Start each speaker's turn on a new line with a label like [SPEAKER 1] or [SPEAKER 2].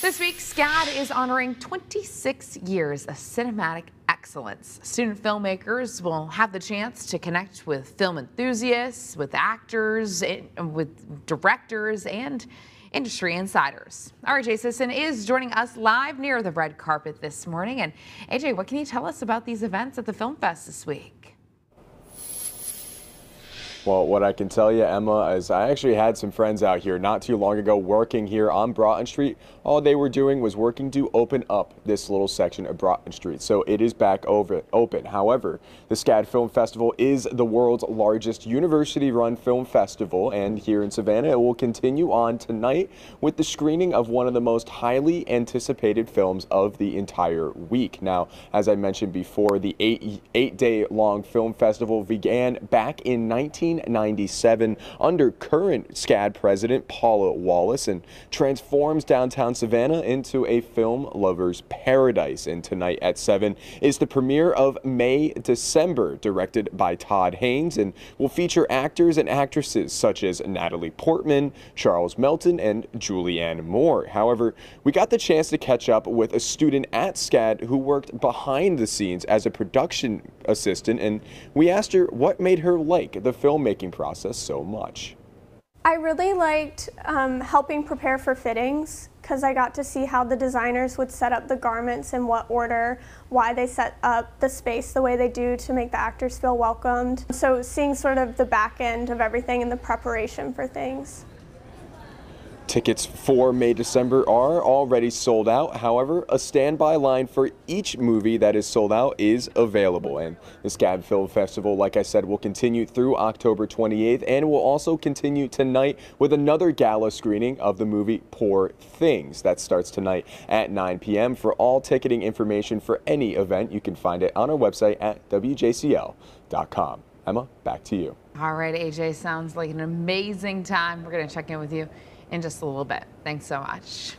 [SPEAKER 1] This week, SCAD is honoring 26 years of cinematic excellence. Student filmmakers will have the chance to connect with film enthusiasts, with actors, with directors, and industry insiders. AJ Sisson is joining us live near the red carpet this morning. And AJ, what can you tell us about these events at the Film Fest this week?
[SPEAKER 2] Well, what I can tell you, Emma, is I actually had some friends out here not too long ago working here on Broughton Street. All they were doing was working to open up this little section of Broughton Street. So it is back over open. However, the SCAD Film Festival is the world's largest university-run film festival. And here in Savannah, it will continue on tonight with the screening of one of the most highly anticipated films of the entire week. Now, as I mentioned before, the eight, eight day long film festival began back in 19 1997 under current SCAD president Paula Wallace and transforms downtown Savannah into a film lover's paradise. And tonight at 7 is the premiere of May December, directed by Todd Haynes, and will feature actors and actresses such as Natalie Portman, Charles Melton, and Julianne Moore. However, we got the chance to catch up with a student at SCAD who worked behind the scenes as a production assistant, and we asked her what made her like the film filmmaking process so much?
[SPEAKER 3] I really liked um, helping prepare for fittings because I got to see how the designers would set up the garments in what order, why they set up the space the way they do to make the actors feel welcomed. So seeing sort of the back end of everything and the preparation for things.
[SPEAKER 2] Tickets for May December are already sold out. However, a standby line for each movie that is sold out is available. And the SCAD Film Festival, like I said, will continue through October 28th and will also continue tonight with another gala screening of the movie Poor Things. That starts tonight at 9 p.m. For all ticketing information for any event, you can find it on our website at WJCL.com. Emma, back to you.
[SPEAKER 1] All right, AJ, sounds like an amazing time. We're going to check in with you in just a little bit. Thanks so much.